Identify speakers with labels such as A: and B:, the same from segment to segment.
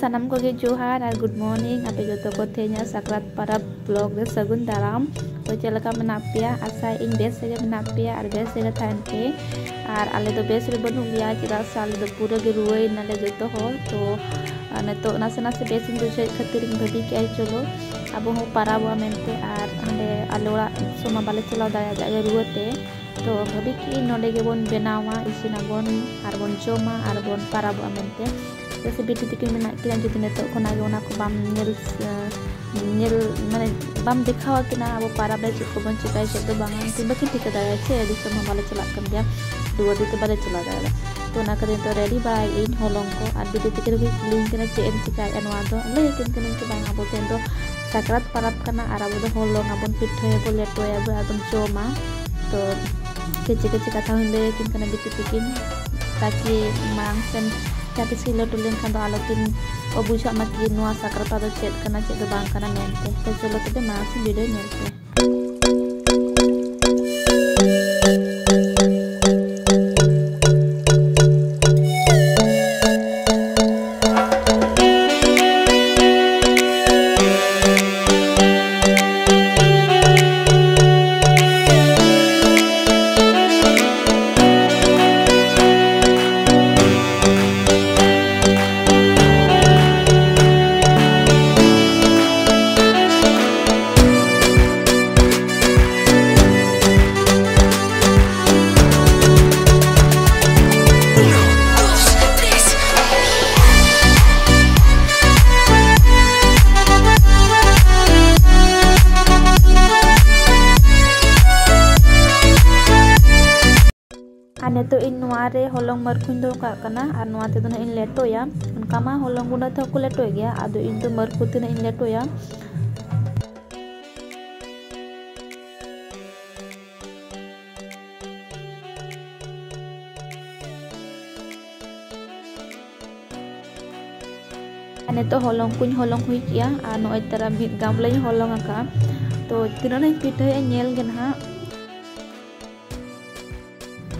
A: sanam ko ar good morning. Ape joto ko tenya sakrat parab blog de sagun daram to chelaka menap ya asa in bes ge menap ya ar bes thain pe ar ale do bes re banu ya chira sal do pura ge ruai nale joto ho. To nito nase nase besin do khatir bhabi ke cholo. Abo ho parabo mente ar ande ale ora soma bale chalaw daya jaga ruate to bhabi ki node ge bon benawa isina bon ar bon joma ar bon parabo mente जैसे बेटी तक मेना किना जुदी नितो खना गे ओना को बाम नेल नेल माने बाम देखावा किना अब पाराब रे चिको बन चिकाय से तो बांग तीन बकिन टिका दाया छे एदी सम हमाले चला कम दिया दुआ दी तो बाले चला दाया तो ना करे तो रेडी बाय इन होलोंग को आर बेटी तक रे क्लीन किना चे एम चिकाय अनवा दो ले किन किन के बांग अब तेन तो sakrat parab kana arabo do holong abon pitho ya bo leto ya bo abon choma to kece kece kata hinde kin kana bitu tikin taki mang sen tapi sila tulen kan do alokin o buja makin nuasa sakrat do chat kana chat do bang kana mente to cholo tebe masih video nyelte ane to in nuare holong markun do ka kana ar nuwa te dona in leto ya ma holong guna tho ko leto ya ado in to marku te in leto ya ane to holong kuny holong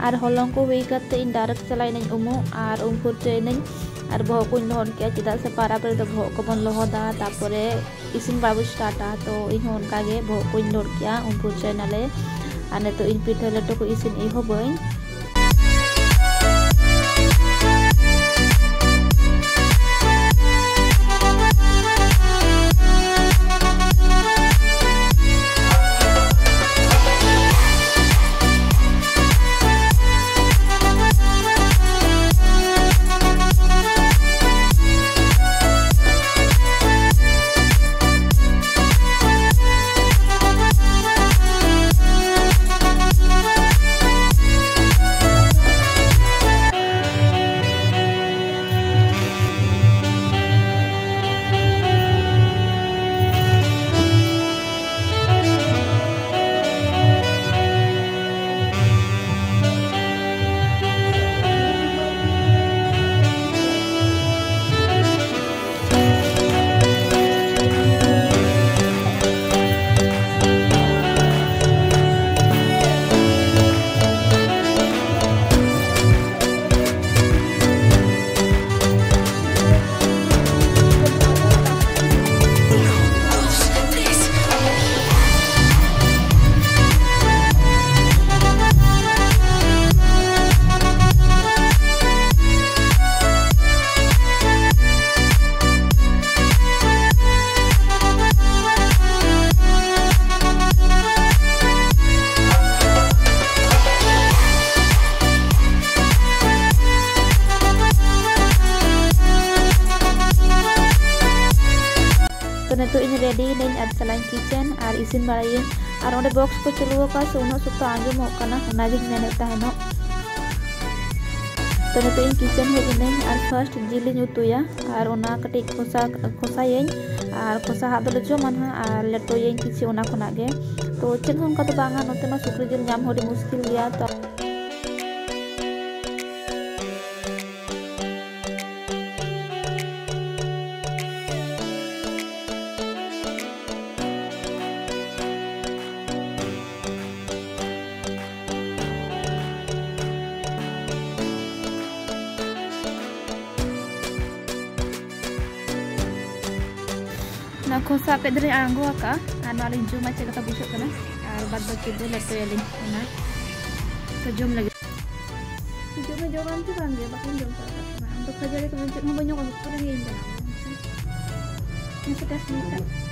A: और हलंग को हुई करते in direct चलाई उमो और उमफुर चेन और बहक को लहन के चेदा से पारा पर बहक को बन लहदा तपर इसी बाबू स्टार्टा तो इन उनका बहक को लहन के उमफुर चेनाले और नित इन पीठ लाटो को इसिन एहबाई na ini ready na in at kitchen ar isin balayin ar on the box ko chulo ka suka anjing angyo kena kena hanagin na nita hano to na kitchen ho ini, na first jilin itu ya. Ar ona katik kosa kosa yen ar kosa hato lecho mana, ha ar leto yen kitchen ona kunage to chen hong kato bangga no tema sukri jil muskil dia. kung sa pedre ang guha ka, macet alin jum at saka tabusok ka na. Albat lagi. Sa jum na jum ang jum ang jum. Bakit na. Ang tukta jari kung ang jum. Mabanyo ka. Ito rin yun.
B: Nasa.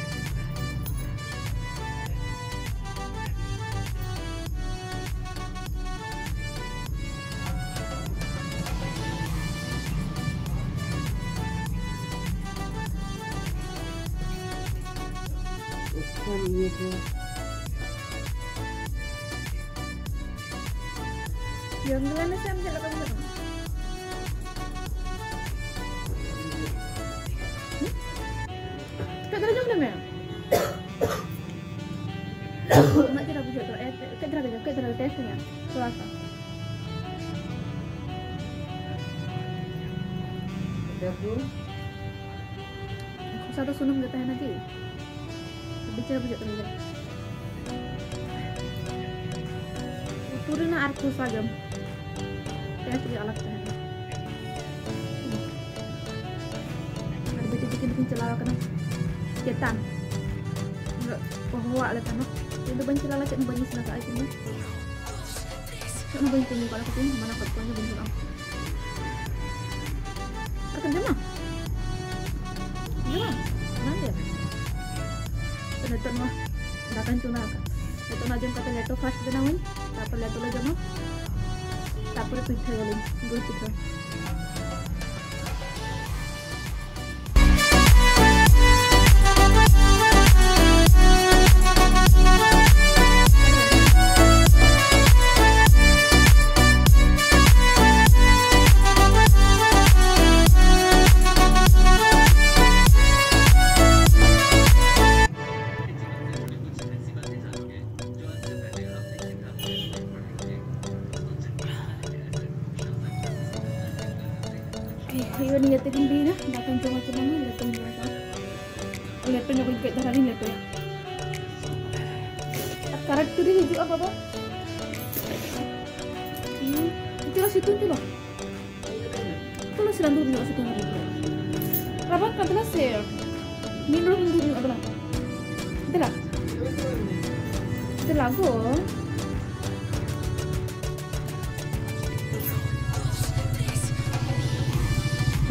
A: Yang gimana sih ambil bener? Kak terus belum ya? Enggak tidak bisa tuh. Eh, tidak bisa, kak tidak tesnya. Selasa.
B: Bu
A: Satu sunum gak tahan lagi. Bicara bisa terus. Turun arku. Tes di alat. Ada bikin bikin celala kena. Cetan. Enggak, le tanah. Itu ban celala cek banyak sana ka aja nih. Cek banyak tinggi kalau ketemu mana kerjanya banyak orang. Akan jema. ᱱᱤᱛᱚᱜ ᱱᱚᱣᱟ ᱫᱟᱠᱟᱧ ᱪᱚᱸᱫᱟ ᱟᱠᱟᱫ ᱱᱤᱛᱚᱜ ᱱᱚᱣᱟ ᱡᱚᱢ ᱠᱟᱛᱮ ᱞᱮᱴᱚ ᱯᱷᱟᱥᱴ ᱵᱮᱱᱟᱣᱟᱹᱧ ᱛᱟᱨᱯᱚᱨ ᱞᱮᱴᱚ ᱞᱮ ᱡᱚᱢᱟ ᱛᱟᱨᱯᱚᱨᱮ ᱯᱤᱴᱷᱟᱹᱭᱟᱞᱤᱧ ᱜᱩᱲ ᱯᱤᱴᱷᱟᱹ Nakarin, lihat ya. At karakter din hijau apa ba? Hmm, itu lah situ itu lah. Itu lah sedang dulu situ hari itu. Apa kata lah share? Minum dulu apa lah? Itu lah. Itu lagu.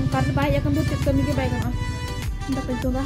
A: karena banyak kan butuh kami ke baik kan tidak pentung dah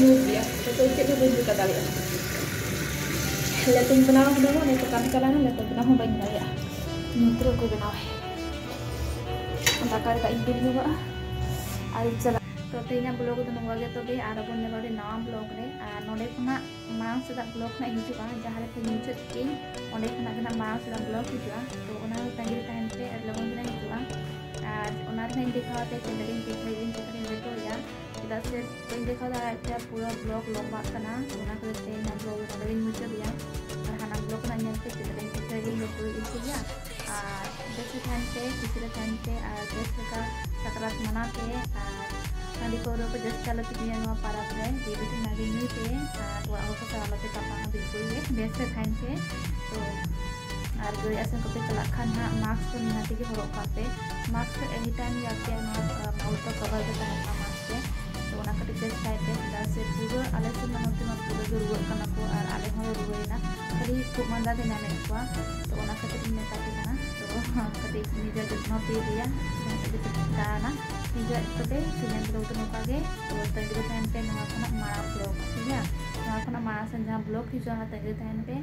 A: nyubi ya, itu cek ko din ka dali. Latin panahon ko naman ito kami kalanan latin panahon ba niya ya. Nutro ko binaw. Ang takar ka ibil mo ba? Ari chala तो तेना ब्लॉग तो नंगे तबे और बन नगरे नवा ब्लॉग रे और नोडे खना मांग से ब्लॉग ना हिजुआ जहां रे मुचाद के ओंडे खना गना मांग से ब्लॉग हिजुआ तो ओना तंगिर तहन पे और लगन गना हिजुआ और ओना रे दिखाते चेनलिंग पिठाई दिन चिकन रेटो या चेदा से बन देखा दा ते पूरा ब्लॉग लंबा कना ओना करे तेना ब्लॉग नोडे मुचाद या और हाना ब्लॉग ना ñal पे चेनलिंग पिठाई दिन रेटो इसिया और बेस तहन पे किसी तहन पे और बेस का सकरात मना के और Nanti kalau dapat just kalau punya nama para brand, dia bisa nagi ini ke, dua aku kalau kita paham bisu ya, biasa kan ke, so আর গৈ আছে কপি কালাখান হা মাস্ক তো নিহাতি কি হরক কাপে মাস্ক এনি টাইম याके ना माउथ का कवर के Senang blog, hijau hati, hati, hati, hati,